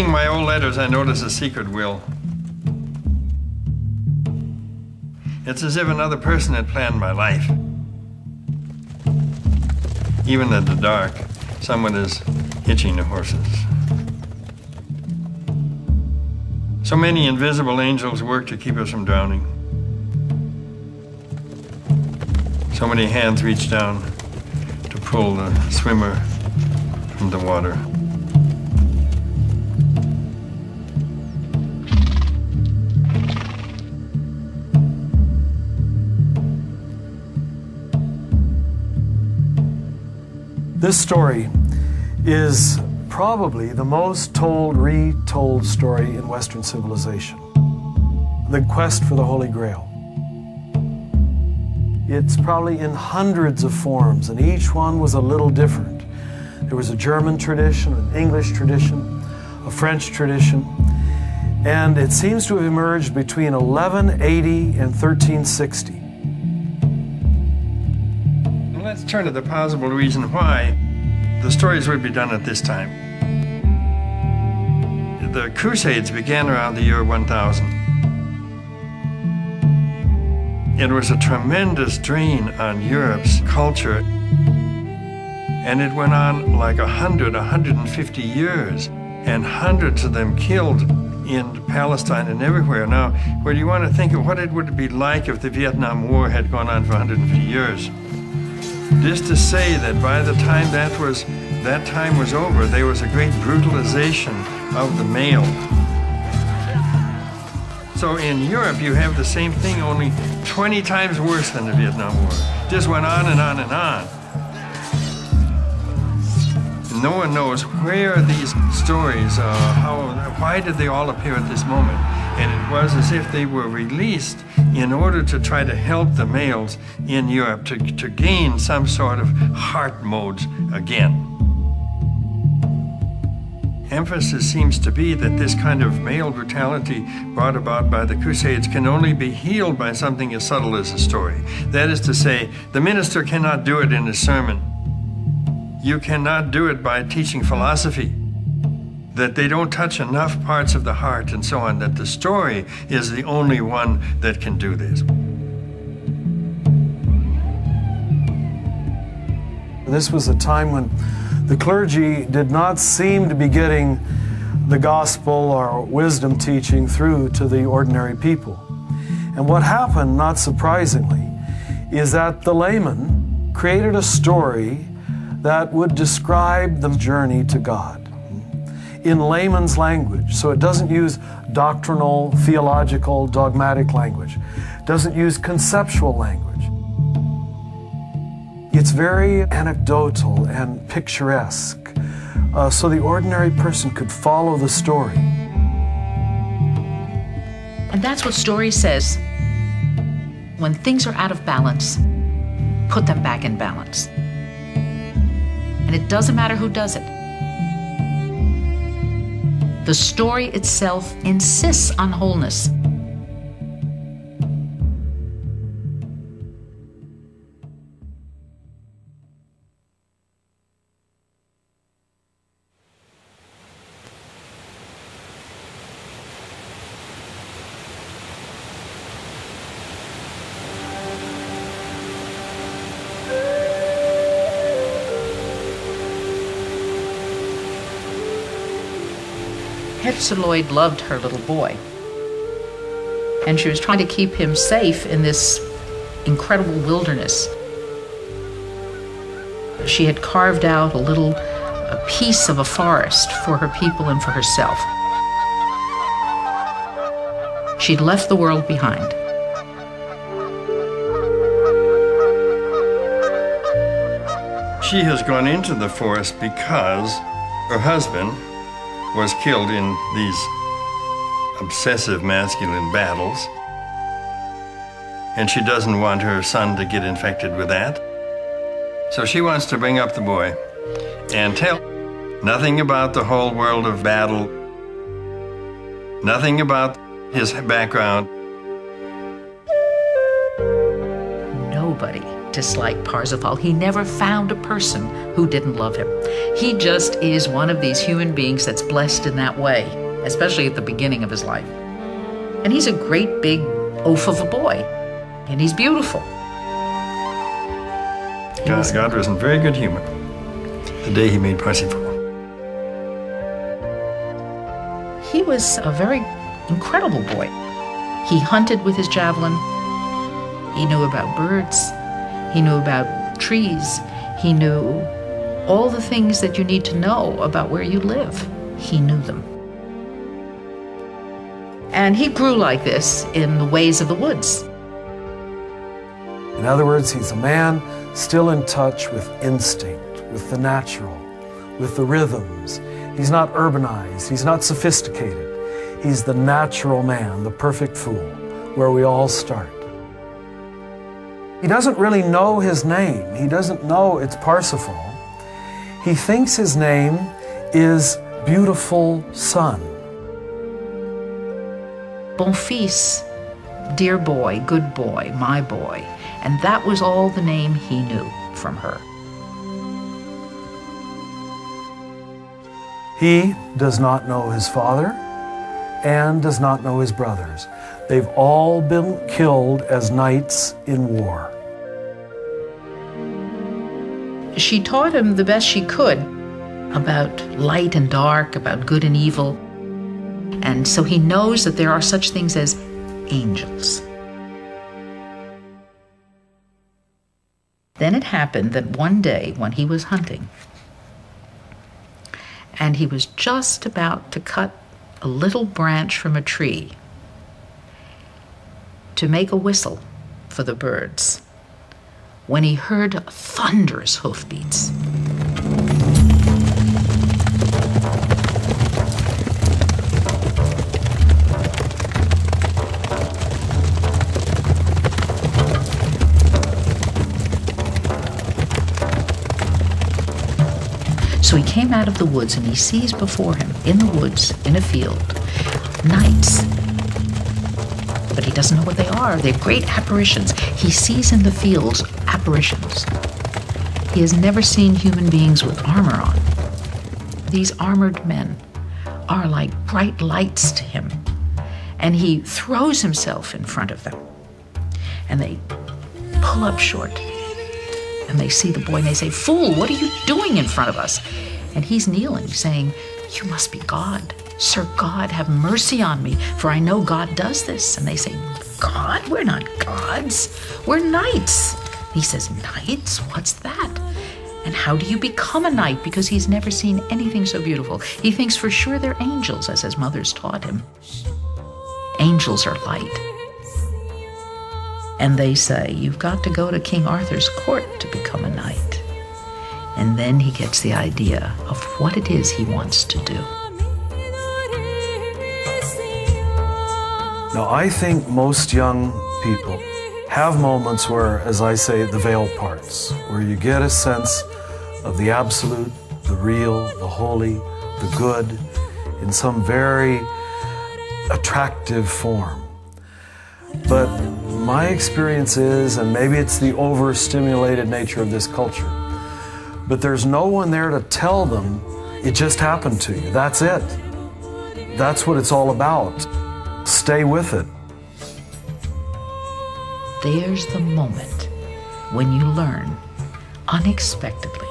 Reading my old letters, I notice a secret will. It's as if another person had planned my life. Even in the dark, someone is hitching the horses. So many invisible angels work to keep us from drowning. So many hands reach down to pull the swimmer from the water. This story is probably the most told, retold story in Western civilization the quest for the Holy Grail. It's probably in hundreds of forms, and each one was a little different. There was a German tradition, an English tradition, a French tradition, and it seems to have emerged between 1180 and 1360. Turn to the possible reason why the stories would be done at this time. The Crusades began around the year 1000. It was a tremendous drain on Europe's culture, and it went on like 100, 150 years, and hundreds of them killed in Palestine and everywhere. Now, where you want to think of what it would be like if the Vietnam War had gone on for 150 years. Just to say that by the time that was that time was over, there was a great brutalization of the male. So in Europe, you have the same thing, only 20 times worse than the Vietnam War. Just went on and on and on. No one knows where these stories, uh, how, why did they all appear at this moment? And it was as if they were released in order to try to help the males in Europe to, to gain some sort of heart modes again. Emphasis seems to be that this kind of male brutality brought about by the Crusades can only be healed by something as subtle as a story. That is to say, the minister cannot do it in a sermon. You cannot do it by teaching philosophy that they don't touch enough parts of the heart and so on, that the story is the only one that can do this. This was a time when the clergy did not seem to be getting the gospel or wisdom teaching through to the ordinary people. And what happened, not surprisingly, is that the layman created a story that would describe the journey to God in layman's language. So it doesn't use doctrinal, theological, dogmatic language. It doesn't use conceptual language. It's very anecdotal and picturesque, uh, so the ordinary person could follow the story. And that's what story says. When things are out of balance, put them back in balance. And it doesn't matter who does it. The story itself insists on wholeness. Lloyd loved her little boy. And she was trying to keep him safe in this incredible wilderness. She had carved out a little a piece of a forest for her people and for herself. She'd left the world behind. She has gone into the forest because her husband, was killed in these obsessive masculine battles. And she doesn't want her son to get infected with that. So she wants to bring up the boy and tell nothing about the whole world of battle, nothing about his background. Nobody disliked Parsifal. He never found a person who didn't love him. He just is one of these human beings that's blessed in that way, especially at the beginning of his life. And he's a great big oaf of a boy, and he's beautiful. God, God was in very good humor the day he made Parsifal. He was a very incredible boy. He hunted with his javelin. He knew about birds. He knew about trees. He knew all the things that you need to know about where you live. He knew them. And he grew like this in the ways of the woods. In other words, he's a man still in touch with instinct, with the natural, with the rhythms. He's not urbanized, he's not sophisticated. He's the natural man, the perfect fool, where we all start. He doesn't really know his name. He doesn't know it's Parsifal. He thinks his name is Beautiful Son. Bon fils, dear boy, good boy, my boy. And that was all the name he knew from her. He does not know his father and does not know his brothers. They've all been killed as knights in war. She taught him the best she could about light and dark, about good and evil. And so he knows that there are such things as angels. Then it happened that one day when he was hunting, and he was just about to cut a little branch from a tree to make a whistle for the birds, when he heard thunderous hoofbeats. So he came out of the woods and he sees before him, in the woods, in a field, knights. But he doesn't know what they are. They're great apparitions. He sees in the fields apparitions. He has never seen human beings with armor on. These armored men are like bright lights to him. And he throws himself in front of them. And they pull up short and they see the boy and they say, Fool, what are you doing in front of us? And he's kneeling, saying, You must be God. Sir God, have mercy on me, for I know God does this. And they say, God? We're not gods. We're knights. he says, Knights? What's that? And how do you become a knight? Because he's never seen anything so beautiful. He thinks for sure they're angels, as his mother's taught him. Angels are light. And they say, You've got to go to King Arthur's court to become a knight. And then he gets the idea of what it is he wants to do. Now, I think most young people have moments where, as I say, the veil parts, where you get a sense of the absolute, the real, the holy, the good, in some very attractive form. But my experience is, and maybe it's the overstimulated nature of this culture, but there's no one there to tell them it just happened to you. That's it. That's what it's all about. Stay with it. There's the moment when you learn unexpectedly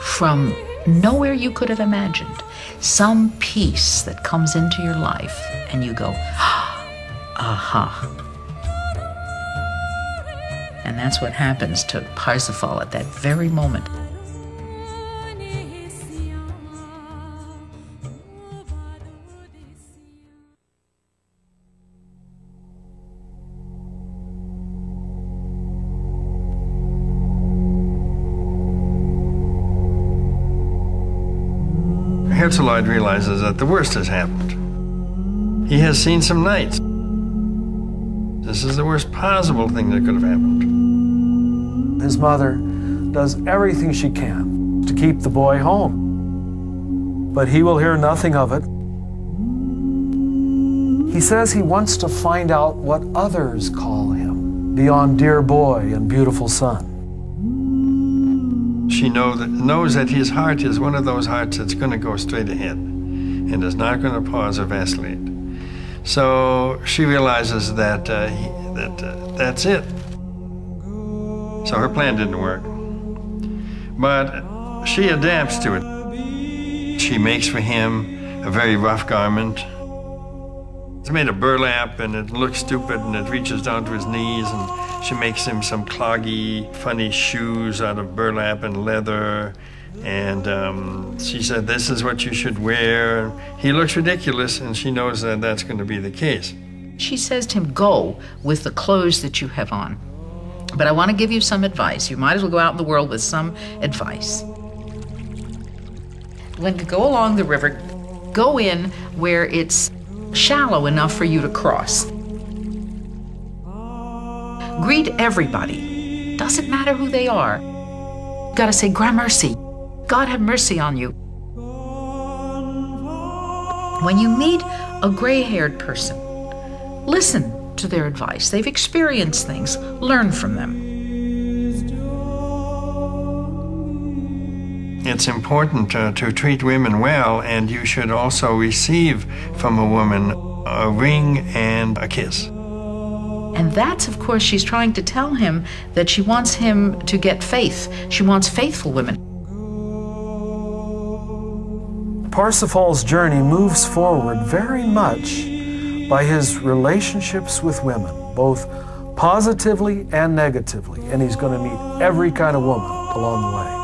from nowhere you could have imagined some peace that comes into your life and you go, aha. And that's what happens to Parsifal at that very moment. Herzeleid realizes that the worst has happened. He has seen some knights. This is the worst possible thing that could have happened. His mother does everything she can to keep the boy home, but he will hear nothing of it. He says he wants to find out what others call him beyond dear boy and beautiful son. She know that, knows that his heart is one of those hearts that's going to go straight ahead and is not going to pause or vacillate. So she realizes that, uh, he, that uh, that's it. So her plan didn't work. But she adapts to it. She makes for him a very rough garment. It's made of burlap and it looks stupid and it reaches down to his knees and she makes him some cloggy, funny shoes out of burlap and leather. And um, she said, This is what you should wear. He looks ridiculous, and she knows that that's going to be the case. She says to him, Go with the clothes that you have on. But I want to give you some advice. You might as well go out in the world with some advice. When you go along the river, go in where it's shallow enough for you to cross. Greet everybody. Doesn't matter who they are. Gotta say, gramercy. God have mercy on you. When you meet a gray haired person, listen to their advice. They've experienced things, learn from them. It's important uh, to treat women well, and you should also receive from a woman a ring and a kiss. And that's, of course, she's trying to tell him that she wants him to get faith. She wants faithful women. Parsifal's journey moves forward very much by his relationships with women, both positively and negatively. And he's going to meet every kind of woman along the way.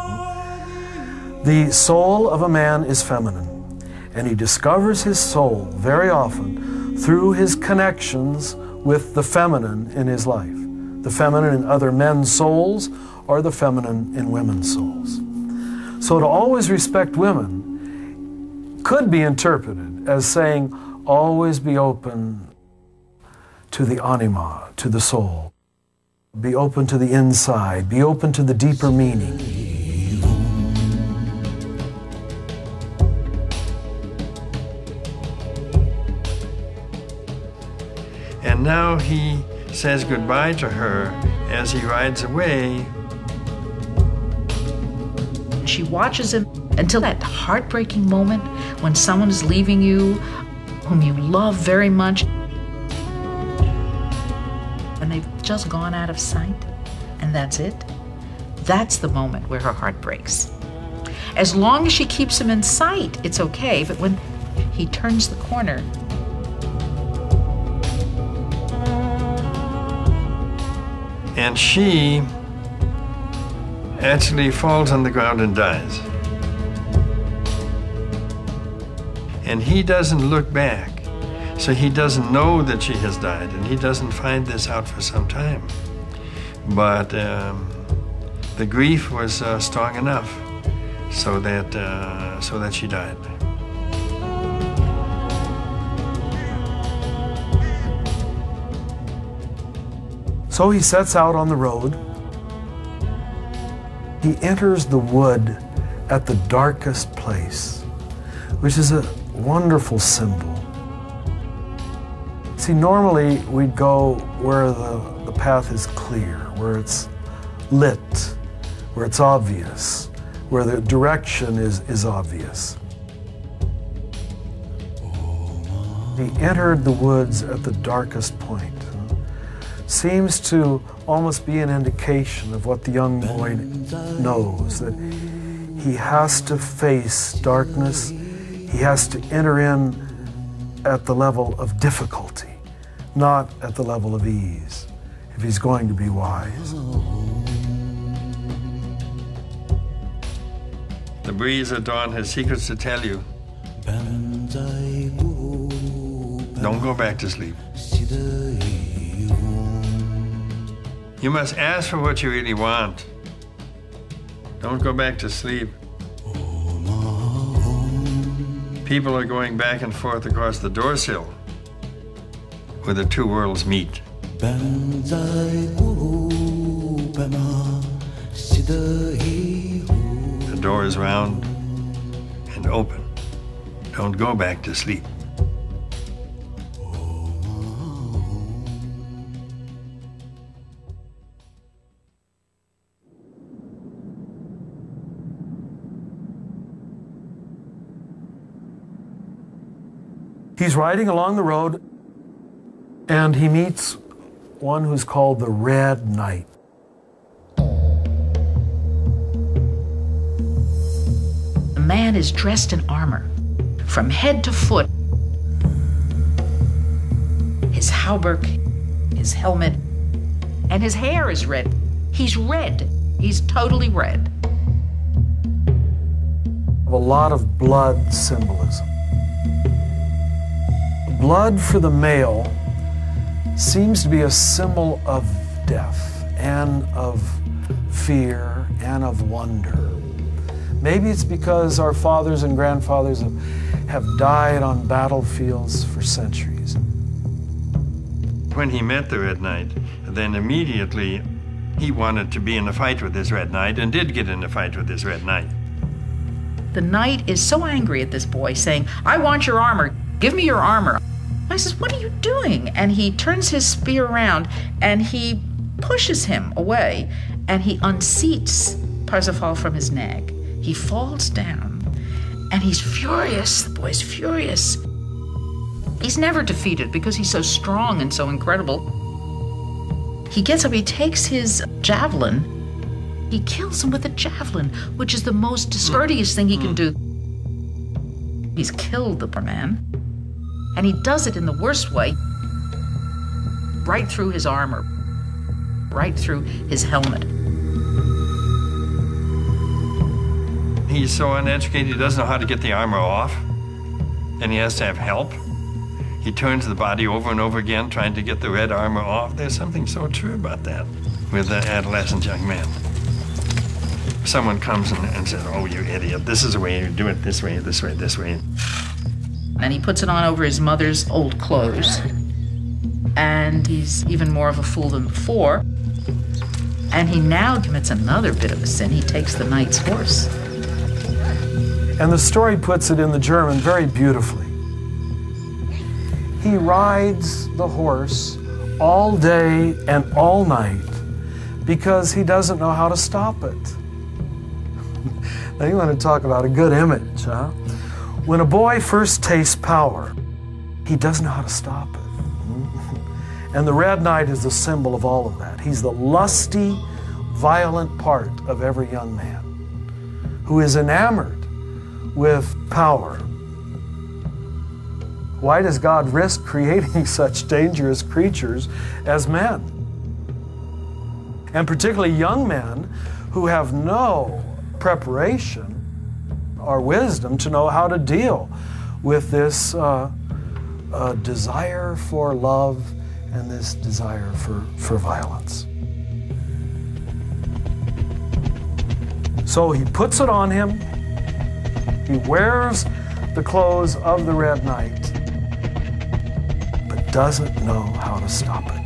The soul of a man is feminine, and he discovers his soul very often through his connections with the feminine in his life. The feminine in other men's souls or the feminine in women's souls. So to always respect women could be interpreted as saying, always be open to the anima, to the soul. Be open to the inside, be open to the deeper meaning. Now he says goodbye to her as he rides away. She watches him until that heartbreaking moment when someone is leaving you whom you love very much and they've just gone out of sight and that's it. That's the moment where her heart breaks. As long as she keeps him in sight, it's okay, but when he turns the corner, and she actually falls on the ground and dies. And he doesn't look back, so he doesn't know that she has died, and he doesn't find this out for some time. But um, the grief was uh, strong enough so that, uh, so that she died. So he sets out on the road. He enters the wood at the darkest place, which is a wonderful symbol. See, normally we'd go where the, the path is clear, where it's lit, where it's obvious, where the direction is, is obvious. He entered the woods at the darkest point seems to almost be an indication of what the young boy knows that he has to face darkness, he has to enter in at the level of difficulty, not at the level of ease, if he's going to be wise. The breeze at dawn has secrets to tell you. Don't go back to sleep. You must ask for what you really want. Don't go back to sleep. People are going back and forth across the door sill where the two worlds meet. The door is round and open. Don't go back to sleep. He's riding along the road and he meets one who's called the Red Knight. The man is dressed in armor from head to foot. His hauberk, his helmet, and his hair is red. He's red. He's totally red. A lot of blood symbolism. Blood for the male seems to be a symbol of death and of fear and of wonder. Maybe it's because our fathers and grandfathers have, have died on battlefields for centuries. When he met the Red Knight, then immediately he wanted to be in a fight with this Red Knight and did get in a fight with this Red Knight. The knight is so angry at this boy, saying, I want your armor. Give me your armor. I says, What are you doing? And he turns his spear around and he pushes him away and he unseats Parsifal from his nag. He falls down and he's furious. The boy's furious. He's never defeated because he's so strong and so incredible. He gets up, he takes his javelin, he kills him with a javelin, which is the most discourteous thing he can mm. do. He's killed the poor man, and he does it in the worst way right through his armor, right through his helmet. He's so uneducated, he doesn't know how to get the armor off, and he has to have help. He turns the body over and over again trying to get the red armor off. There's something so true about that with an adolescent young man. Someone comes and, and says, Oh, you idiot, this is the way you do it, this way, this way, this way. And he puts it on over his mother's old clothes. And he's even more of a fool than before. And he now commits another bit of a sin. He takes the knight's horse. And the story puts it in the German very beautifully. He rides the horse all day and all night because he doesn't know how to stop it. now, you want to talk about a good image, huh? When a boy first tastes power, he doesn't know how to stop it. And the red knight is the symbol of all of that. He's the lusty, violent part of every young man who is enamored with power. Why does God risk creating such dangerous creatures as men? And particularly young men who have no preparation or wisdom to know how to deal with this uh, uh, desire for love and this desire for, for violence. So he puts it on him. He wears the clothes of the Red Knight, but doesn't know how to stop it.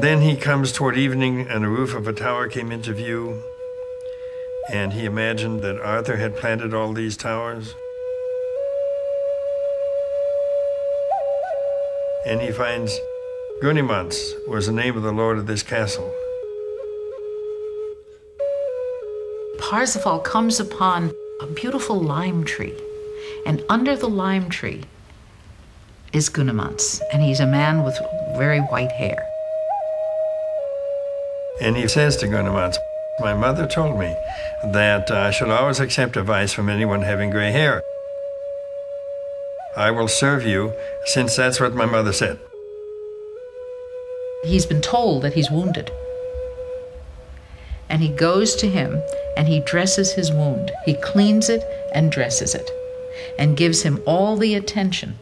And then he comes toward evening, and the roof of a tower came into view. And he imagined that Arthur had planted all these towers. And he finds Gurnemanz was the name of the lord of this castle. Parsifal comes upon a beautiful lime tree, and under the lime tree is Gurnemanz, and he's a man with very white hair. And he says to Gurnemanz, My mother told me that I should always accept advice from anyone having gray hair. I will serve you since that's what my mother said. He's been told that he's wounded. And he goes to him and he dresses his wound. He cleans it and dresses it and gives him all the attention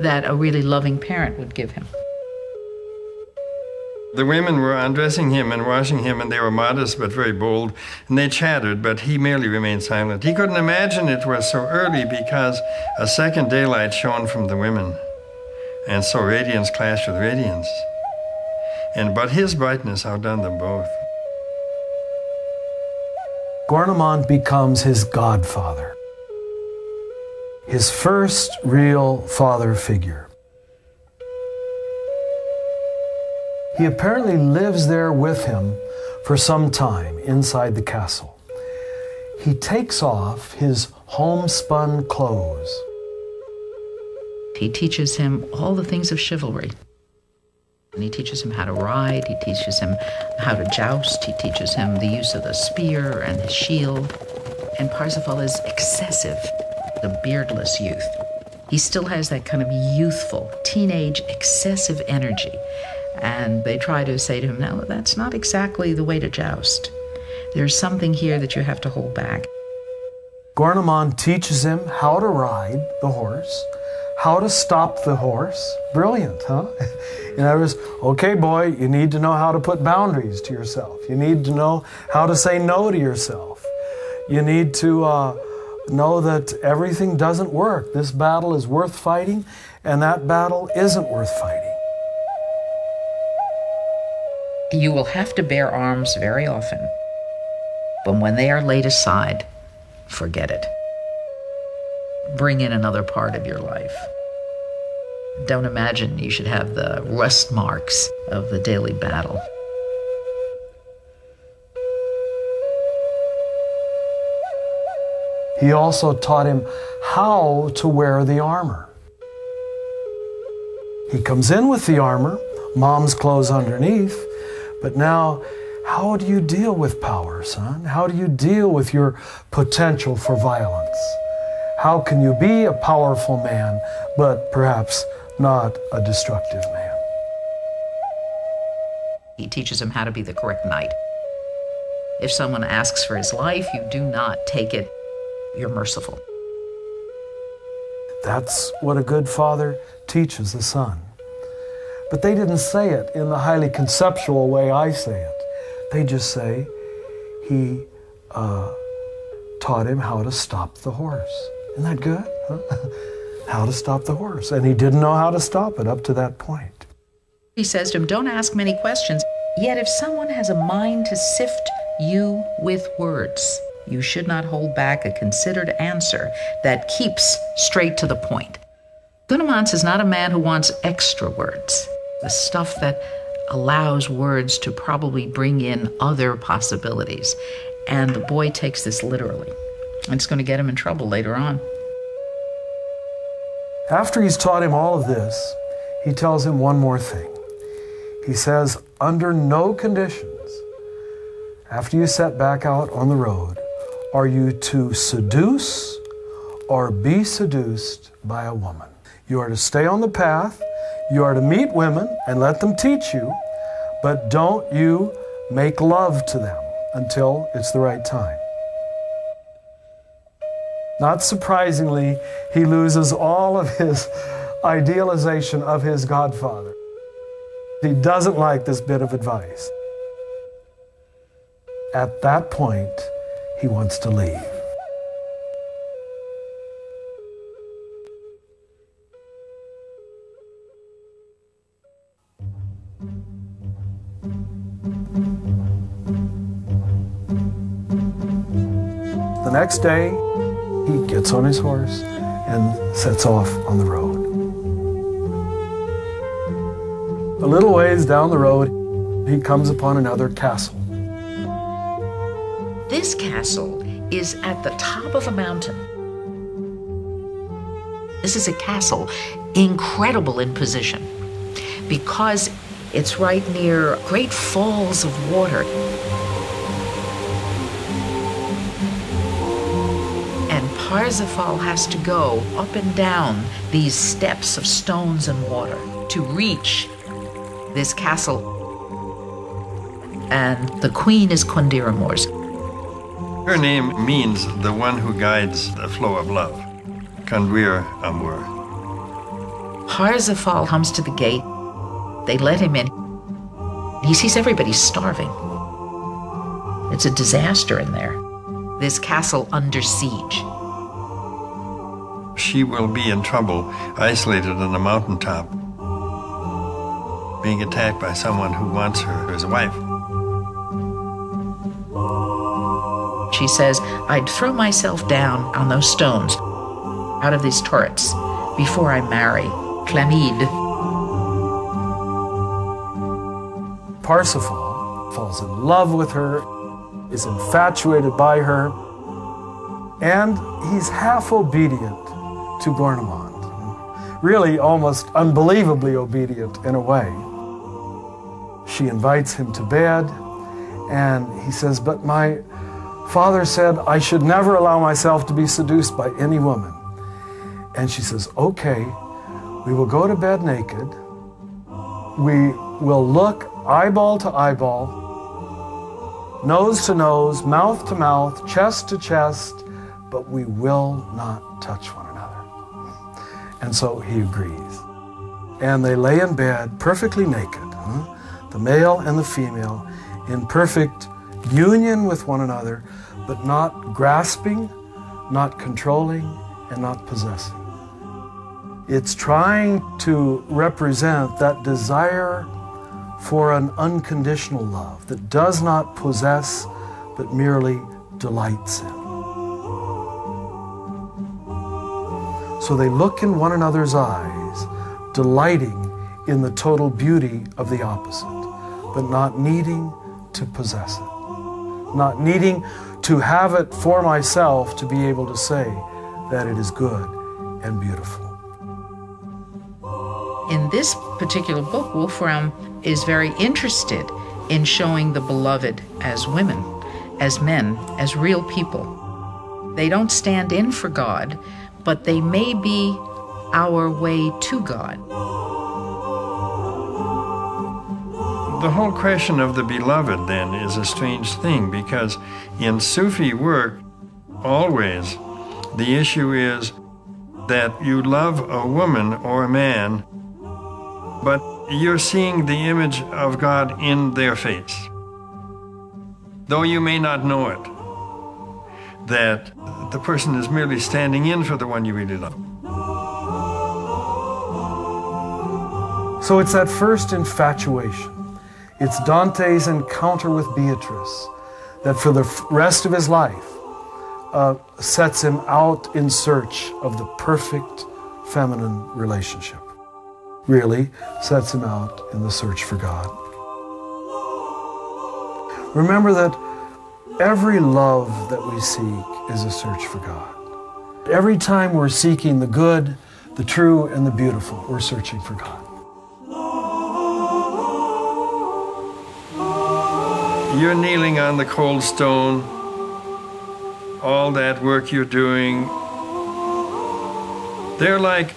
that a really loving parent would give him. The women were undressing him and washing him, and they were modest but very bold, and they chattered, but he merely remained silent. He couldn't imagine it was so early because a second daylight shone from the women, and so radiance clashed with radiance. And but his brightness outdone them both. Gornemont becomes his godfather, his first real father figure. He apparently lives there with him for some time inside the castle. He takes off his homespun clothes. He teaches him all the things of chivalry. And he teaches him how to ride, he teaches him how to joust, he teaches him the use of the spear and the shield. And Parsifal is excessive, the beardless youth. He still has that kind of youthful, teenage, excessive energy. And they try to say to him, no, that's not exactly the way to joust. There's something here that you have to hold back. Gornemont teaches him how to ride the horse, how to stop the horse. Brilliant, huh? In other words, okay, boy, you need to know how to put boundaries to yourself. You need to know how to say no to yourself. You need to uh, know that everything doesn't work. This battle is worth fighting, and that battle isn't worth fighting. You will have to bear arms very often, but when they are laid aside, forget it. Bring in another part of your life. Don't imagine you should have the rust marks of the daily battle. He also taught him how to wear the armor. He comes in with the armor, mom's clothes underneath, but now, how do you deal with power, son? How do you deal with your potential for violence? How can you be a powerful man, but perhaps not a destructive man? He teaches him how to be the correct knight. If someone asks for his life, you do not take it, you're merciful. That's what a good father teaches the son. But they didn't say it in the highly conceptual way I say it. They just say he uh, taught him how to stop the horse. Isn't that good? Huh? how to stop the horse. And he didn't know how to stop it up to that point. He says to him, Don't ask many questions. Yet if someone has a mind to sift you with words, you should not hold back a considered answer that keeps straight to the point. Gurnemanz is not a man who wants extra words the stuff that allows words to probably bring in other possibilities. And the boy takes this literally. And it's going to get him in trouble later on. After he's taught him all of this, he tells him one more thing. He says, Under no conditions, after you set back out on the road, are you to seduce or be seduced by a woman. You are to stay on the path you are to meet women and let them teach you, but don't you make love to them until it's the right time. Not surprisingly, he loses all of his idealization of his godfather. He doesn't like this bit of advice. At that point, he wants to leave. The next day, he gets on his horse and sets off on the road. A little ways down the road, he comes upon another castle. This castle is at the top of a mountain. This is a castle incredible in position because it's right near great falls of water. Parsifal has to go up and down these steps of stones and water to reach this castle. And the queen is Condwiramurs. Her name means the one who guides the flow of love. Kandwir Amur. Parsifal comes to the gate. They let him in. He sees everybody starving. It's a disaster in there. This castle under siege she will be in trouble, isolated on a mountaintop. being attacked by someone who wants her as a wife. She says, I'd throw myself down on those stones out of these turrets before I marry Clamide. Parsifal falls in love with her, is infatuated by her, and he's half obedient to Bournemond. Really, almost unbelievably obedient in a way. She invites him to bed, and he says, But my father said I should never allow myself to be seduced by any woman. And she says, Okay, we will go to bed naked. We will look eyeball to eyeball, nose to nose, mouth to mouth, chest to chest, but we will not touch one. And so he agrees. And they lay in bed perfectly naked, huh? the male and the female, in perfect union with one another, but not grasping, not controlling, and not possessing. It's trying to represent that desire for an unconditional love that does not possess, but merely delights in. So they look in one another's eyes, delighting in the total beauty of the opposite, but not needing to possess it, not needing to have it for myself to be able to say that it is good and beautiful. In this particular book, Wolfram is very interested in showing the beloved as women, as men, as real people. They don't stand in for God, but they may be our way to God. The whole question of the beloved, then, is a strange thing because in Sufi work, always the issue is that you love a woman or a man, but you're seeing the image of God in their face. Though you may not know it, that the person is merely standing in for the one you really love. So it's that first infatuation. It's Dante's encounter with Beatrice that for the rest of his life uh, sets him out in search of the perfect feminine relationship. Really sets him out in the search for God. Remember that every love that we seek is a search for God. Every time we're seeking the good, the true, and the beautiful, we're searching for God. You're kneeling on the cold stone, all that work you're doing. They're like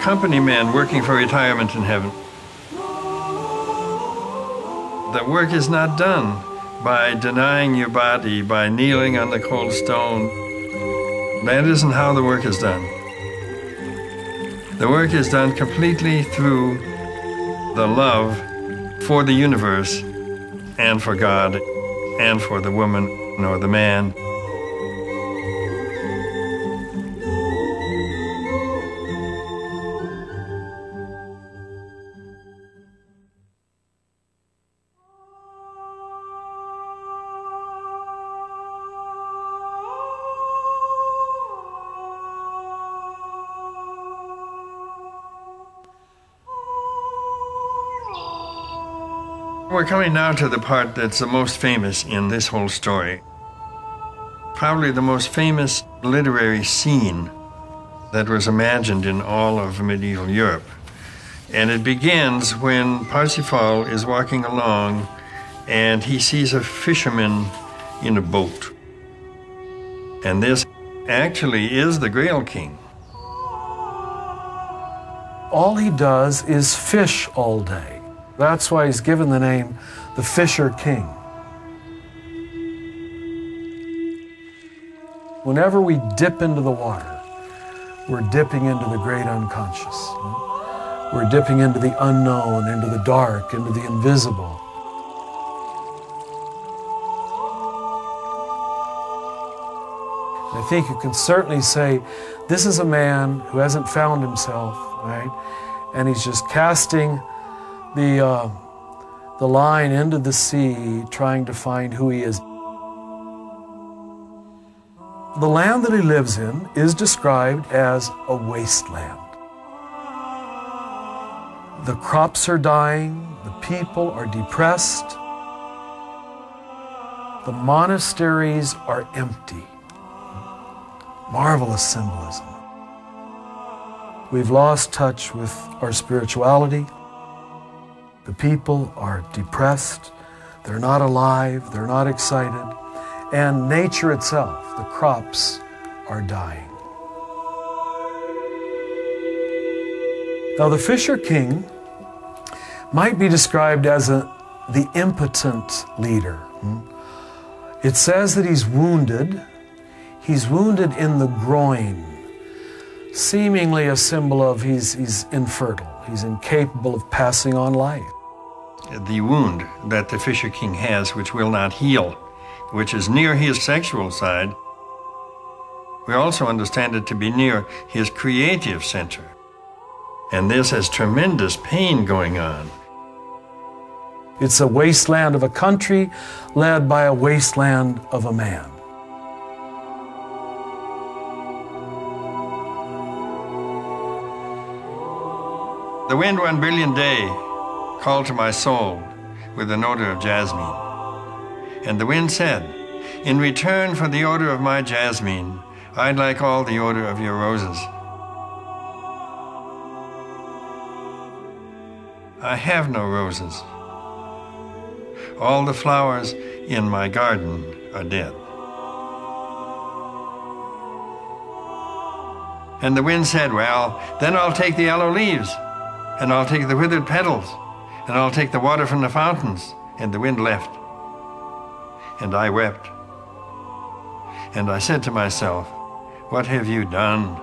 company men working for retirement in heaven. The work is not done by denying your body, by kneeling on the cold stone. That isn't how the work is done. The work is done completely through the love for the universe and for God and for the woman or the man. Coming now to the part that's the most famous in this whole story. Probably the most famous literary scene that was imagined in all of medieval Europe. And it begins when Parsifal is walking along and he sees a fisherman in a boat. And this actually is the Grail King. All he does is fish all day. That's why he's given the name the Fisher King. Whenever we dip into the water, we're dipping into the great unconscious. We're dipping into the unknown, into the dark, into the invisible. I think you can certainly say this is a man who hasn't found himself, right? And he's just casting the, uh, the line into the sea trying to find who he is. The land that he lives in is described as a wasteland. The crops are dying, the people are depressed, the monasteries are empty. Marvelous symbolism. We've lost touch with our spirituality. The people are depressed, they're not alive, they're not excited, and nature itself, the crops, are dying. Now, the Fisher King might be described as a, the impotent leader. Hmm? It says that he's wounded. He's wounded in the groin, seemingly a symbol of he's, he's infertile. He's incapable of passing on life. The wound that the Fisher King has, which will not heal, which is near his sexual side, we also understand it to be near his creative center. And this has tremendous pain going on. It's a wasteland of a country led by a wasteland of a man. The wind one brilliant day called to my soul with an odor of jasmine. And the wind said, In return for the odor of my jasmine, I'd like all the odor of your roses. I have no roses. All the flowers in my garden are dead. And the wind said, Well, then I'll take the yellow leaves, and I'll take the withered petals, and I'll take the water from the fountains. And the wind left. And I wept. And I said to myself, What have you done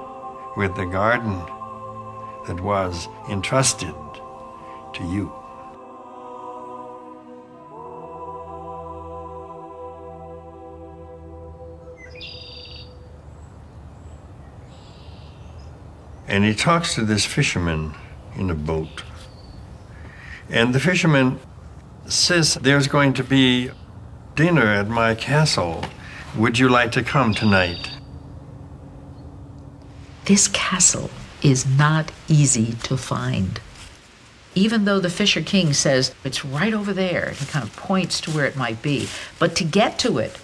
with the garden that was entrusted to you? And he talks to this fisherman in a boat. And the fisherman says, There's going to be dinner at my castle. Would you like to come tonight? This castle is not easy to find. Even though the Fisher King says it's right over there, he kind of points to where it might be. But to get to it,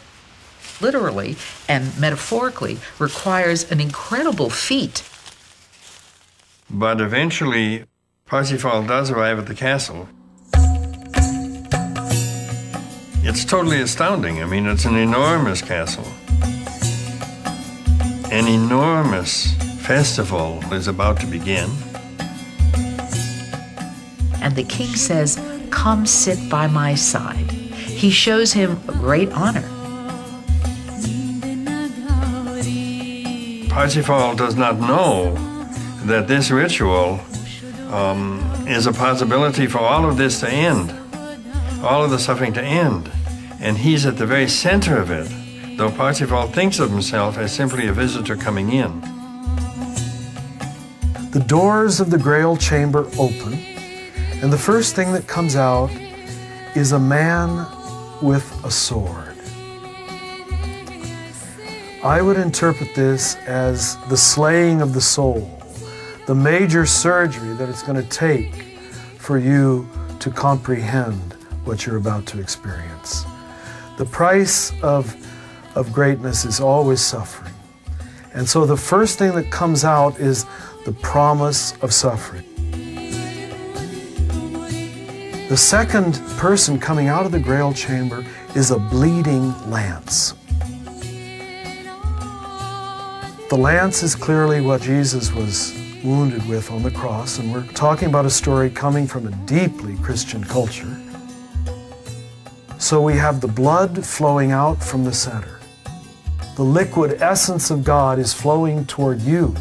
literally and metaphorically, requires an incredible feat. But eventually, Parsifal does arrive at the castle. It's totally astounding. I mean, it's an enormous castle. An enormous festival is about to begin. And the king says, Come sit by my side. He shows him great honor. Parsifal does not know that this ritual um, is a possibility for all of this to end, all of the suffering to end. And he's at the very center of it, though Parsifal thinks of himself as simply a visitor coming in. The doors of the Grail chamber open, and the first thing that comes out is a man with a sword. I would interpret this as the slaying of the soul the major surgery that it's going to take for you to comprehend what you're about to experience. The price of, of greatness is always suffering. And so the first thing that comes out is the promise of suffering. The second person coming out of the Grail chamber is a bleeding lance. The lance is clearly what Jesus was wounded with on the cross, and we're talking about a story coming from a deeply Christian culture. So we have the blood flowing out from the center. The liquid essence of God is flowing toward you.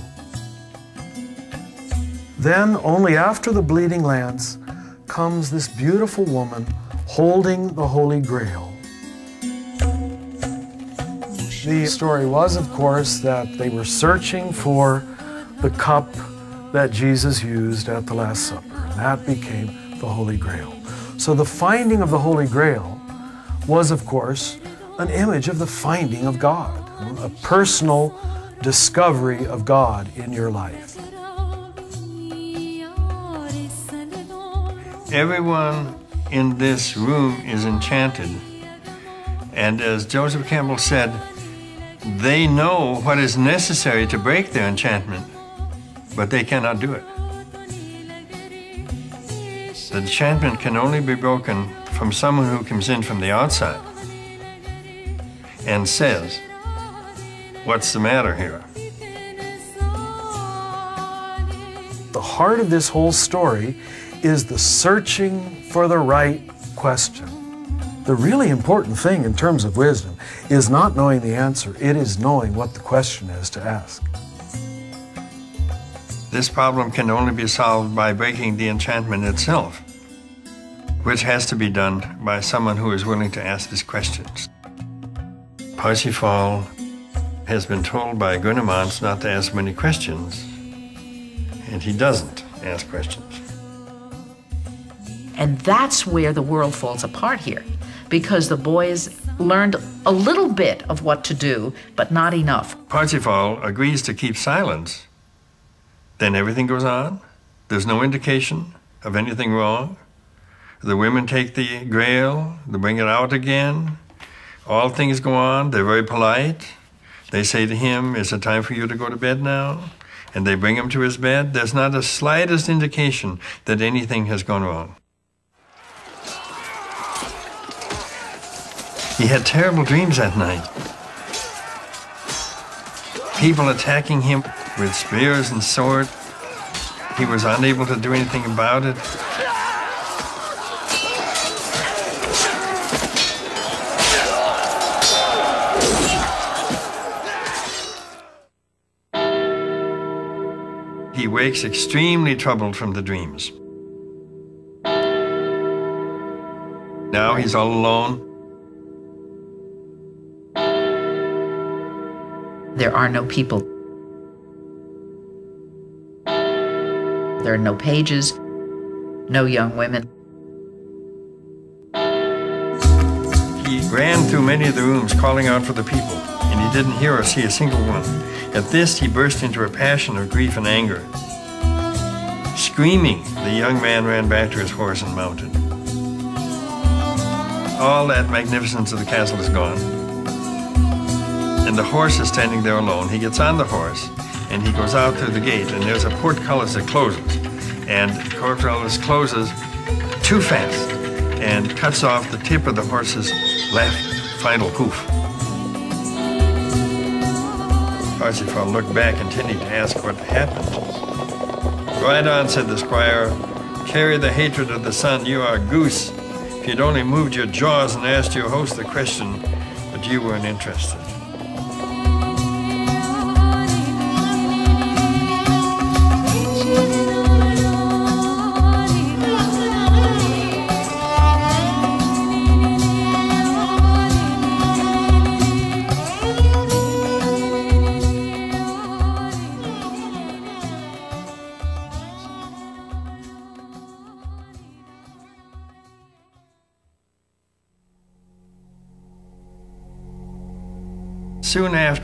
Then, only after the bleeding lance, comes this beautiful woman holding the Holy Grail. The story was, of course, that they were searching for the cup that Jesus used at the Last Supper. And that became the Holy Grail. So the finding of the Holy Grail was, of course, an image of the finding of God, a personal discovery of God in your life. Everyone in this room is enchanted. And as Joseph Campbell said, they know what is necessary to break their enchantment, but they cannot do it. The enchantment can only be broken from someone who comes in from the outside and says, What's the matter here? The heart of this whole story is the searching for the right question. The really important thing in terms of wisdom is not knowing the answer, it is knowing what the question is to ask. This problem can only be solved by breaking the enchantment itself, which has to be done by someone who is willing to ask these questions. Parsifal has been told by Gurnemanz not to ask many questions, and he doesn't ask questions. And that's where the world falls apart here, because the boys learned a little bit of what to do, but not enough. Parsifal agrees to keep silence. Then everything goes on. There's no indication of anything wrong. The women take the grail, they bring it out again. All things go on. They're very polite. They say to him, Is it time for you to go to bed now? And they bring him to his bed. There's not the slightest indication that anything has gone wrong. He had terrible dreams that night. People attacking him with spears and swords. He was unable to do anything about it. He wakes extremely troubled from the dreams. Now he's all alone. There are no people. There are no pages, no young women. He ran through many of the rooms calling out for the people, and he didn't hear or see a single one. At this, he burst into a passion of grief and anger. Screaming, the young man ran back to his horse and mounted. All that magnificence of the castle is gone. And the horse is standing there alone. He gets on the horse and he goes out through the gate, and there's a portcullis that closes. And portcullis closes too fast and cuts off the tip of the horse's left final hoof. Parsifal looked back, intending to ask what happened. Ride on, said the squire. Carry the hatred of the sun. You are a goose. If you'd only moved your jaws and asked your host the question, but you weren't interested.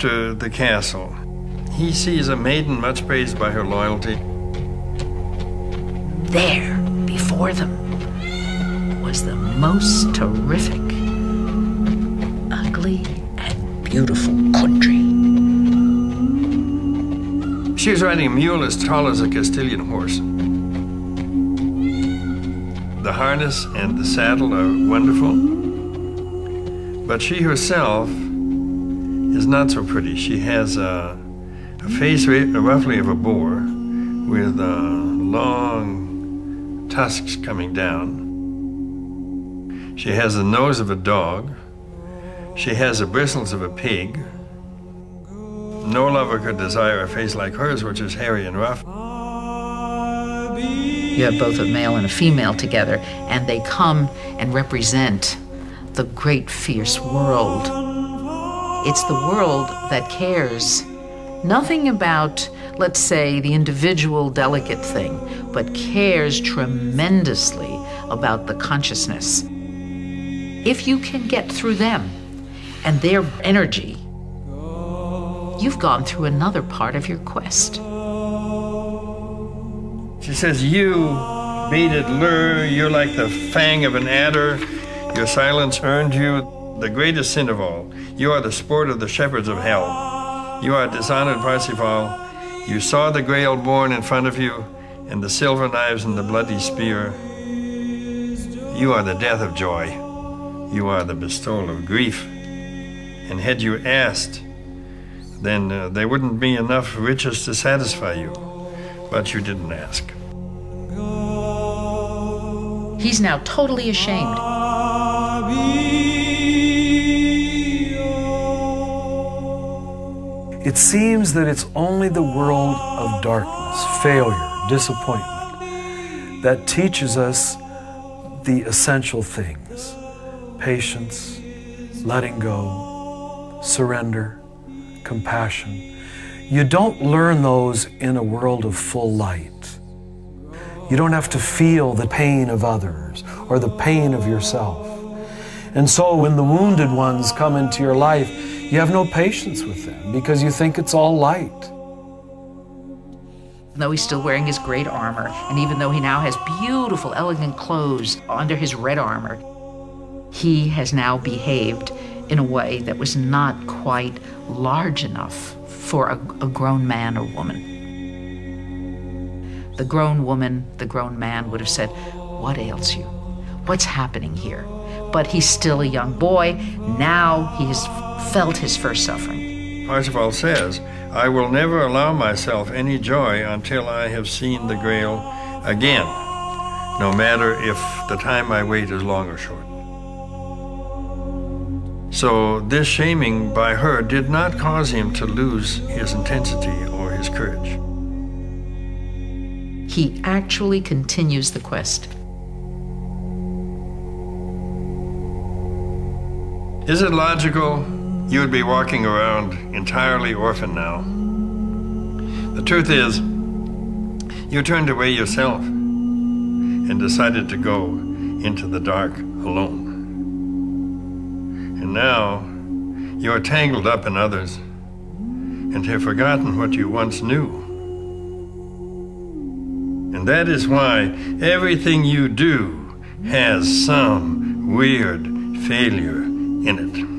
After the castle, he sees a maiden much praised by her loyalty. There, before them, was the most terrific, ugly, and beautiful country. She was riding a mule as tall as a Castilian horse. The harness and the saddle are wonderful, but she herself is not so pretty. She has a, a face roughly of a boar with uh, long tusks coming down. She has the nose of a dog. She has the bristles of a pig. No lover could desire a face like hers, which is hairy and rough. You have both a male and a female together, and they come and represent the great fierce world it's the world that cares nothing about, let's say, the individual delicate thing, but cares tremendously about the consciousness. If you can get through them and their energy, you've gone through another part of your quest. She says, You, beaded lure, you're like the fang of an adder. Your silence earned you the greatest sin of all. You are the sport of the shepherds of hell. You are dishonored Parsifal. You saw the grail born in front of you, and the silver knives and the bloody spear. You are the death of joy. You are the bestowal of grief. And had you asked, then uh, there wouldn't be enough riches to satisfy you. But you didn't ask. He's now totally ashamed. It seems that it's only the world of darkness, failure, disappointment that teaches us the essential things patience, letting go, surrender, compassion. You don't learn those in a world of full light. You don't have to feel the pain of others or the pain of yourself. And so when the wounded ones come into your life, you have no patience with them because you think it's all light. Though he's still wearing his great armor, and even though he now has beautiful, elegant clothes under his red armor, he has now behaved in a way that was not quite large enough for a, a grown man or woman. The grown woman, the grown man would have said, What ails you? What's happening here? But he's still a young boy. Now he has felt his first suffering. Parsifal says, I will never allow myself any joy until I have seen the Grail again, no matter if the time I wait is long or short. So this shaming by her did not cause him to lose his intensity or his courage. He actually continues the quest. Is it logical you would be walking around entirely orphaned now? The truth is, you turned away yourself and decided to go into the dark alone. And now you are tangled up in others and have forgotten what you once knew. And that is why everything you do has some weird failure in it.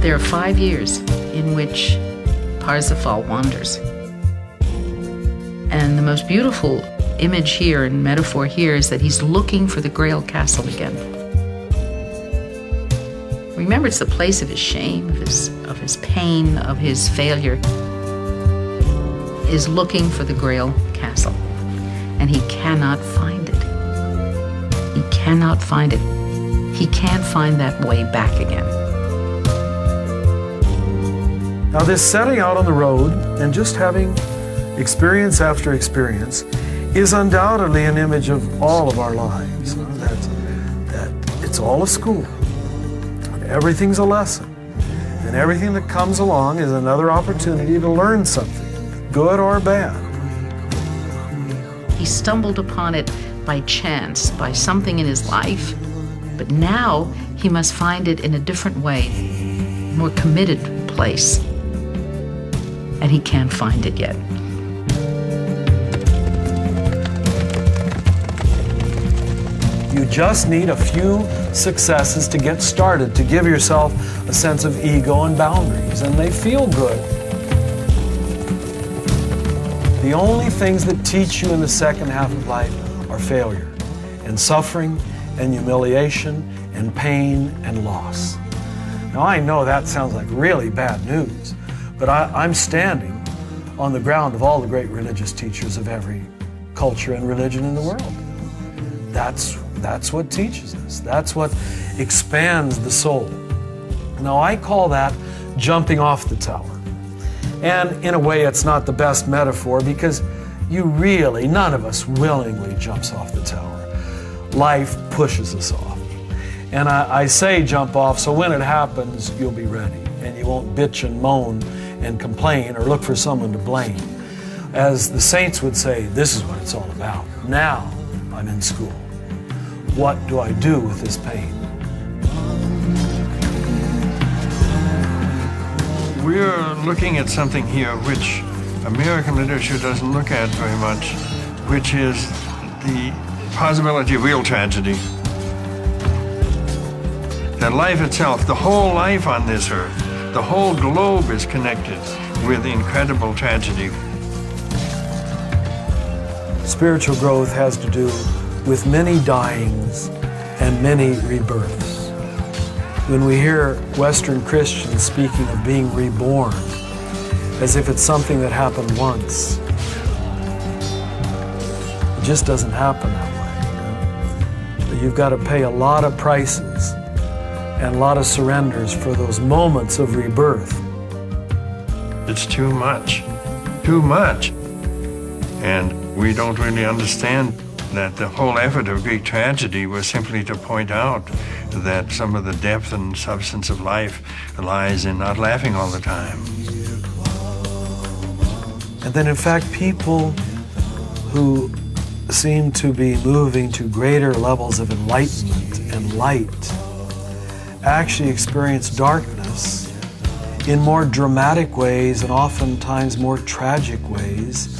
There are five years in which Parsifal wanders. And the most beautiful image here and metaphor here is that he's looking for the Grail Castle again. Remember, it's the place of his shame, of his, of his pain, of his failure, is looking for the Grail Castle. And he cannot find it. He cannot find it. He can't find that way back again. Now, this setting out on the road and just having experience after experience is undoubtedly an image of all of our lives. That, that it's all a school, everything's a lesson, and everything that comes along is another opportunity to learn something, good or bad. He stumbled upon it by chance, by something in his life, but now he must find it in a different way, more committed place. And he can't find it yet. You just need a few successes to get started, to give yourself a sense of ego and boundaries, and they feel good. The only things that teach you in the second half of life are failure, and suffering, and humiliation, and pain, and loss. Now, I know that sounds like really bad news, but I, am standing on the ground of all the great religious teachers of every culture and religion in the world. That's that's what teaches us. That's what expands the soul. Now, I call that jumping off the tower. And in a way, it's not the best metaphor because You really, none of us willingly jumps off the tower. Life pushes us off. And I, I say jump off so when it happens, you'll be ready and you won't bitch and moan and complain or look for someone to blame. As the saints would say, this is what it's all about. Now I'm in school. What do I do with this pain? We're looking at something here which American literature doesn't look at very much, which is the possibility of real tragedy. That life itself, the whole life on this earth, the whole globe is connected with incredible tragedy. Spiritual growth has to do with many dyings and many rebirths. When we hear Western Christians speaking of being reborn, as if it's something that happened once, it just doesn't happen that way. You've got to pay a lot of prices and a lot of surrenders for those moments of rebirth. It's too much, too much. And we don't really understand that the whole effort of Greek tragedy was simply to point out that some of the depth and substance of life lies in not laughing all the time. And then, in fact, people who seem to be moving to greater levels of enlightenment and light actually experience darkness in more dramatic ways and oftentimes more tragic ways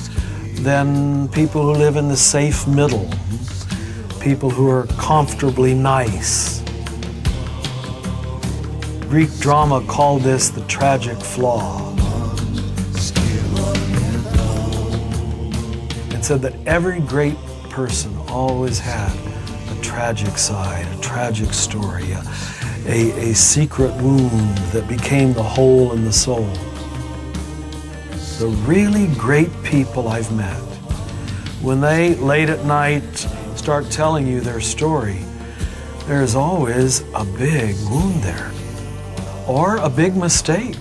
than people who live in the safe middle, people who are comfortably nice. Greek drama called this the tragic flaw. It said that every great person always had a tragic side, a tragic story, a, a, a secret wound that became the hole in the soul. The really great people I've met, when they late at night start telling you their story, there's always a big wound there, or a big mistake,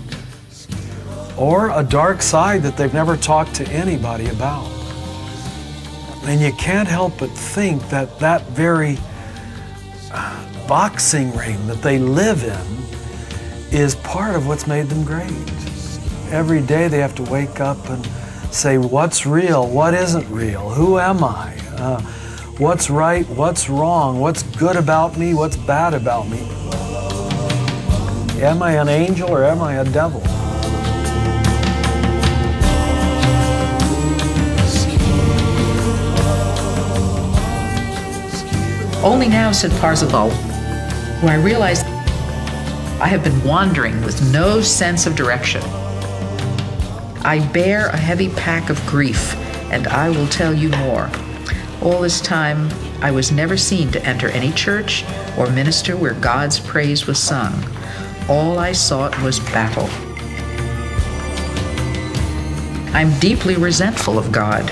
or a dark side that they've never talked to anybody about. And you can't help but think that that very uh, boxing ring that they live in is part of what's made them great. Every day they have to wake up and say, What's real? What isn't real? Who am I? Uh, what's right? What's wrong? What's good about me? What's bad about me? Am I an angel or am I a devil? Only now, said Parzival, when I realized I have been wandering with no sense of direction. I bear a heavy pack of grief, and I will tell you more. All this time, I was never seen to enter any church or minister where God's praise was sung. All I sought was battle. I'm deeply resentful of God,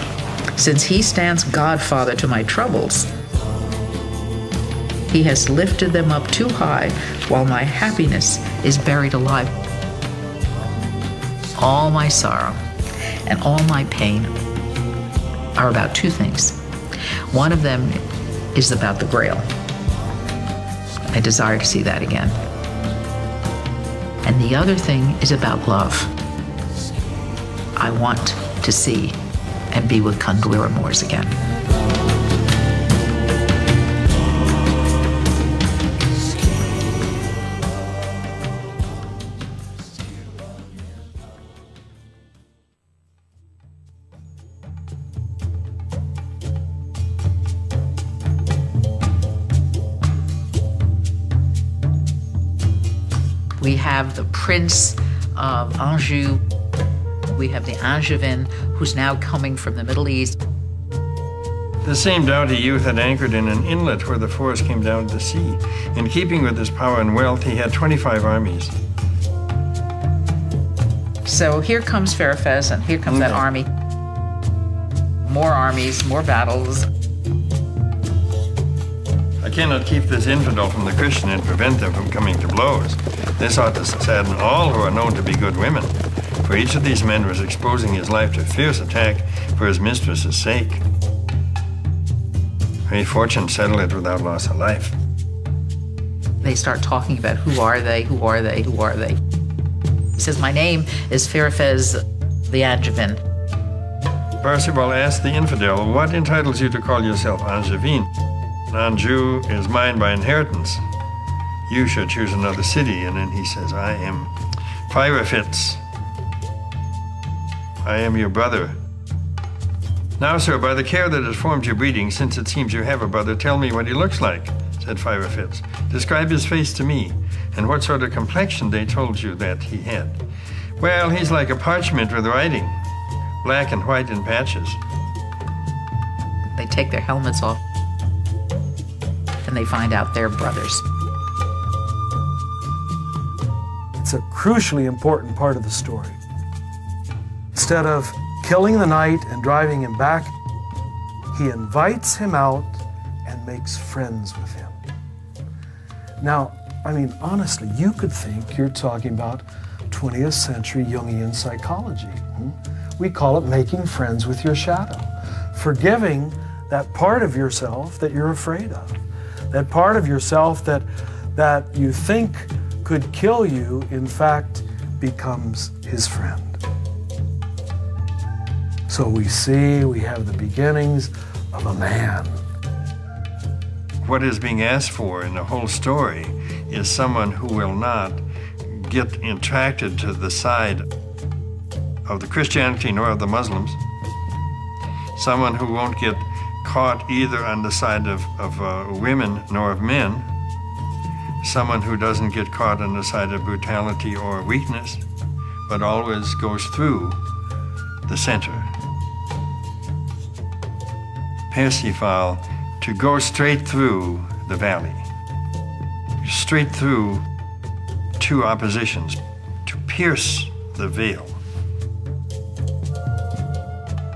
since He stands godfather to my troubles he has lifted them up too high while my happiness is buried alive. All my sorrow and all my pain are about two things. One of them is about the Grail. I desire to see that again. And the other thing is about love. I want to see and be with Condwiramurs again. Prince of Anjou. We have the Angevin, who's now coming from the Middle East. The same doughty youth had anchored in an inlet where the forest came down to the sea. In keeping with his power and wealth, he had 25 armies. So here comes Feirefiz, and here comes that army. More armies, more battles. I cannot keep this infidel from the Christian and prevent them from coming to blows. This ought to sadden all who are known to be good women, for each of these men was exposing his life to fierce attack for his mistress's sake. May fortune settle it without loss of life. They start talking about who are they, who are they, who are they. He says, My name is Feirefiz the Angevin. Parsifal asked the infidel, What entitles you to call yourself Angevin? Anjou is mine by inheritance. You should choose another city. And then he says, I am Feirefiz. I am your brother. Now, sir, by the care that has formed your breeding, since it seems you have a brother, tell me what he looks like, said Feirefiz. Describe his face to me, and what sort of complexion they told you that he had. Well, he's like a parchment with writing, black and white in patches. They take their helmets off, and they find out they're brothers. It's a crucially important part of the story. Instead of killing the knight and driving him back, he invites him out and makes friends with him. Now, I mean, honestly, you could think you're talking about 20th century Jungian psychology. hmm? We call it making friends with your shadow, forgiving that part of yourself that you're afraid of, that part of yourself that, that you think could kill you, in fact, becomes his friend. So we see we have the beginnings of a man. What is being asked for in the whole story is someone who will not get attracted to the side of the Christianity nor of the Muslims. Someone who won't get caught either on the side of, of uh, women nor of men. Someone who doesn't get caught on the side of brutality or weakness, but always goes through the center. Parsifal to go straight through the valley, straight through two oppositions, to pierce the veil.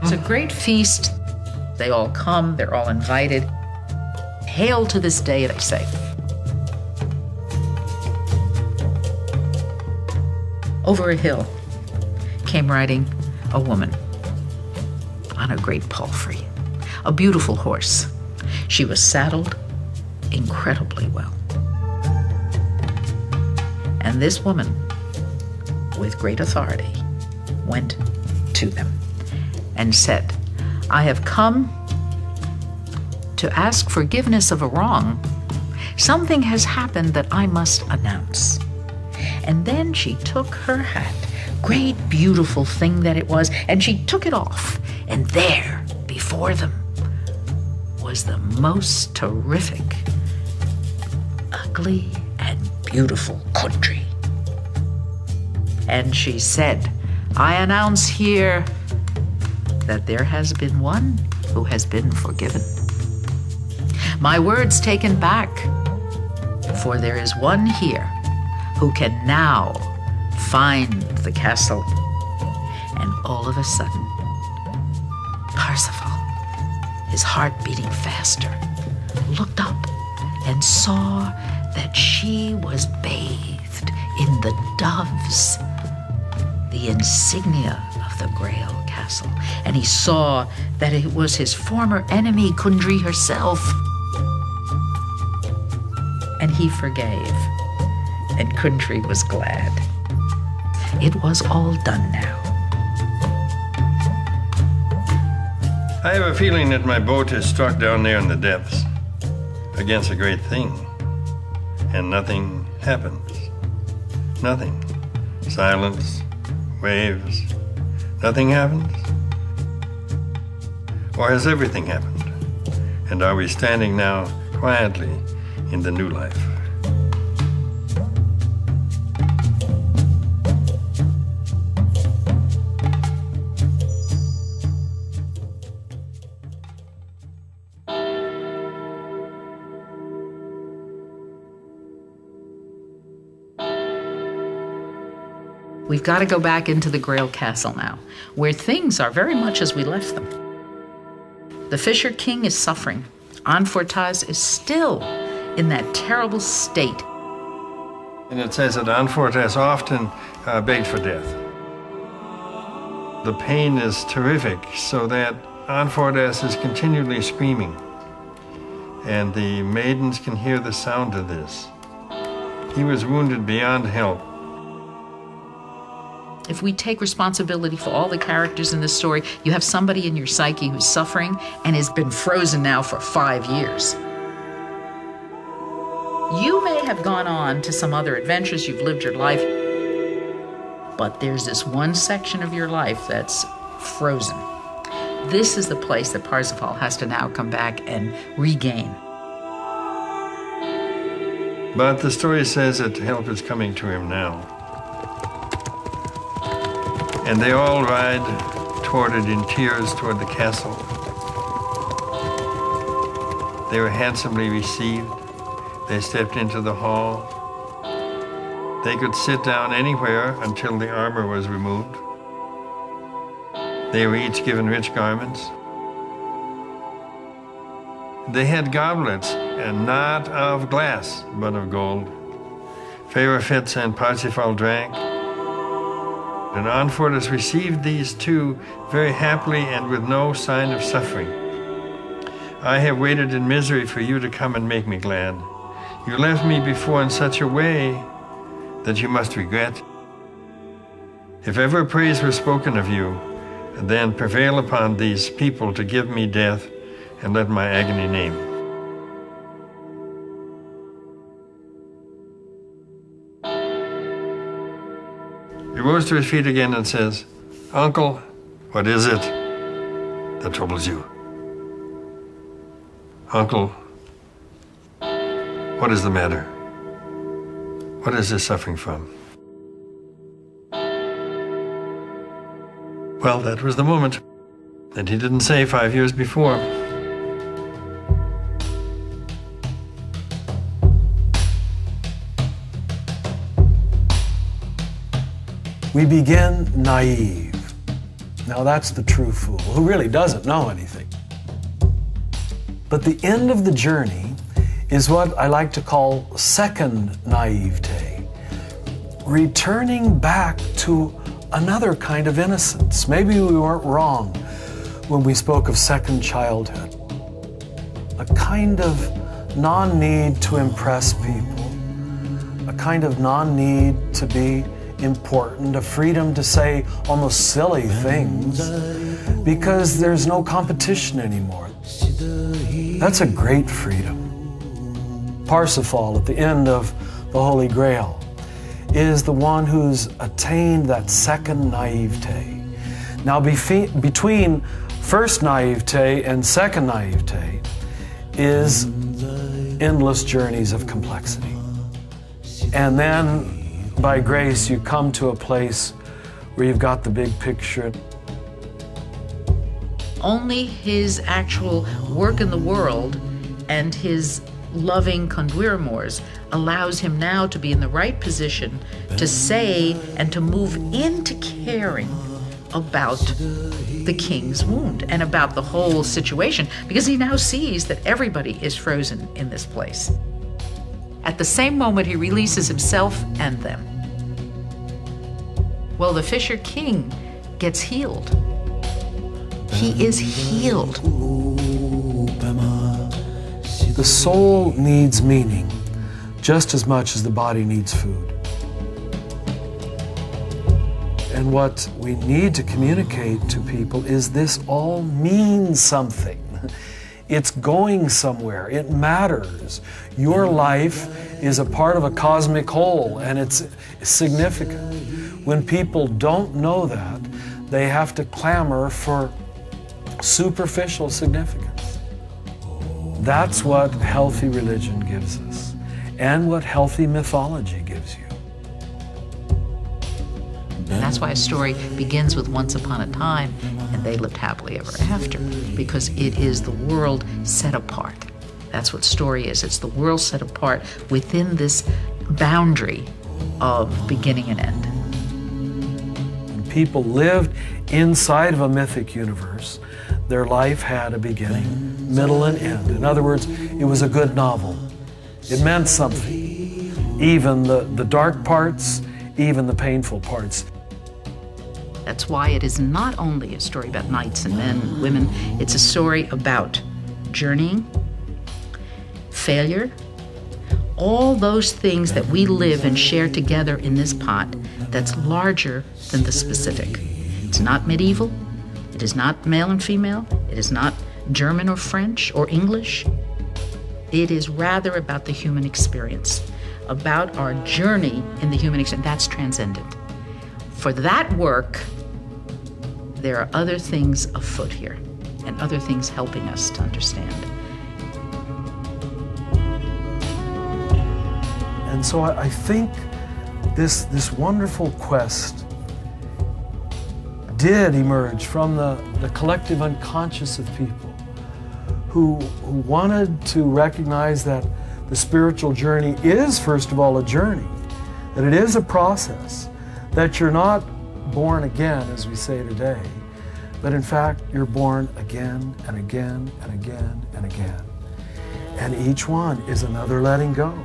It's a great feast. They all come, they're all invited. Hail to this day, they say. Over a hill came riding a woman on a great palfrey, a beautiful horse. She was saddled incredibly well. And this woman, with great authority, went to them and said, I have come to ask forgiveness of a wrong. Something has happened that I must announce. And then she took her hat, great beautiful thing that it was, and she took it off. And there, before them, was the most terrific, ugly, and beautiful country. And she said, I announce here that there has been one who has been forgiven. My words taken back, for there is one here who can now find the castle. And all of a sudden, Parsifal, his heart beating faster, looked up and saw that she was bathed in the doves, the insignia of the Grail castle. And he saw that it was his former enemy, Kundry herself. And he forgave, and Kundry was glad. It was all done now. I have a feeling that my boat is struck down there in the depths against a great thing, and nothing happens. Nothing. Silence, waves, nothing happens. Or has everything happened? And are we standing now quietly in the new life? We've got to go back into the Grail Castle now, where things are very much as we left them. The Fisher King is suffering. Anfortas is still in that terrible state. And it says that Anfortas often uh, begged for death. The pain is terrific, so that Anfortas is continually screaming. And the maidens can hear the sound of this. He was wounded beyond help. If we take responsibility for all the characters in this story, you have somebody in your psyche who's suffering and has been frozen now for five years. You may have gone on to some other adventures, you've lived your life, but there's this one section of your life that's frozen. This is the place that Parsifal has to now come back and regain. But the story says that help is coming to him now. And they all ride toward it in tears toward the castle. They were handsomely received. They stepped into the hall. They could sit down anywhere until the armor was removed. They were each given rich garments. They had goblets, and not of glass, but of gold. Feyre and Parsifal drank. And Anfortas received these two very happily and with no sign of suffering. I have waited in misery for you to come and make me glad. You left me before in such a way that you must regret. If ever praise were spoken of you, then prevail upon these people to give me death and let my agony name. Rose to his feet again and says, Uncle, what is it that troubles you? Uncle, what is the matter? What is this suffering from? Well, that was the moment that he didn't say five years before. We begin naive. Now that's the true fool, who really doesn't know anything. But the end of the journey is what I like to call second naivete, returning back to another kind of innocence. Maybe we weren't wrong when we spoke of second childhood, a kind of non need to impress people, a kind of non need to be important, a freedom to say almost silly things because there's no competition anymore. That's a great freedom. Parsifal at the end of the Holy Grail is the one who's attained that second naivete. Now, between first naivete and second naivete is endless journeys of complexity. And then by grace, you come to a place where you've got the big picture. Only his actual work in the world and his loving Condwiramurs allows him now to be in the right position to say and to move into caring about the king's wound and about the whole situation because he now sees that everybody is frozen in this place. At the same moment, he releases himself and them. Well, the Fisher King gets healed. He is healed. The soul needs meaning just as much as the body needs food. And what we need to communicate to people is this all means something. It's going somewhere. It matters. Your life is a part of a cosmic whole and it's significant. When people don't know that, they have to clamor for superficial significance. That's what healthy religion gives us and what healthy mythology gives you. And that's why a story begins with once upon a time and they lived happily ever after, because it is the world set apart. That's what story is. It's the world set apart within this boundary of beginning and end. People lived inside of a mythic universe, their life had a beginning, middle, and end. In other words, it was a good novel. It meant something. Even the, the dark parts, even the painful parts. That's why it is not only a story about knights and men and women, it's a story about journeying, failure, all those things that we live and share together in this pot that's larger than the specific. It's not medieval, it is not male and female, it is not German or French or English. It is rather about the human experience, about our journey in the human experience. That's transcendent. For that work, there are other things afoot here and other things helping us to understand. And so I, I think this, this wonderful quest did emerge from the, the collective unconscious of people who, who wanted to recognize that the spiritual journey is, first of all, a journey, that it is a process, that you're not born again, as we say today, but in fact, you're born again and again and again and again. And each one is another letting go.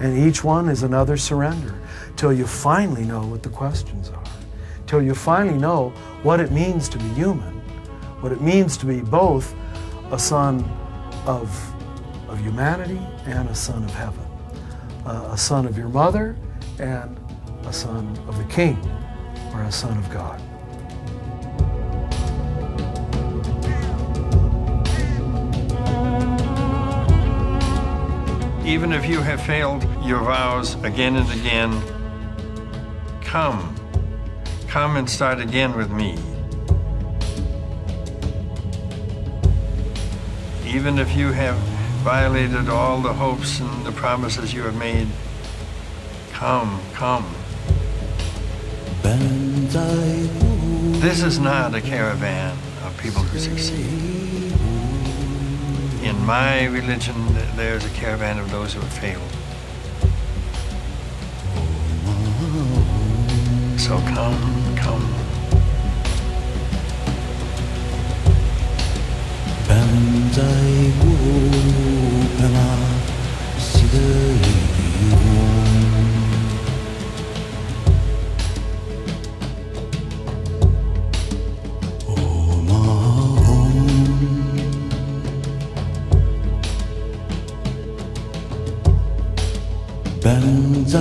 And each one is another surrender till you finally know what the questions are, till you finally know what it means to be human, what it means to be both a son of, of humanity and a son of heaven, uh, a son of your mother and a son of the king or a son of God. Even if you have failed your vows again and again, come. Come and start again with me. Even if you have violated all the hopes and the promises you have made, come, come. This is not a caravan of people who succeed. In my religion, there's a caravan of those who have failed. So come, come. 在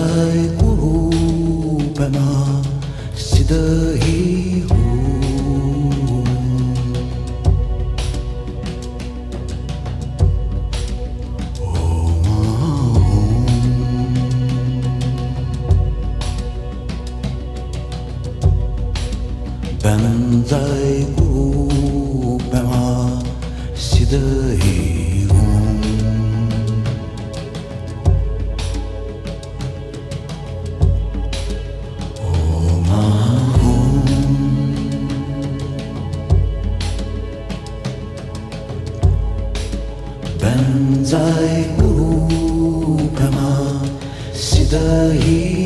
古鲁白马西的以后。这一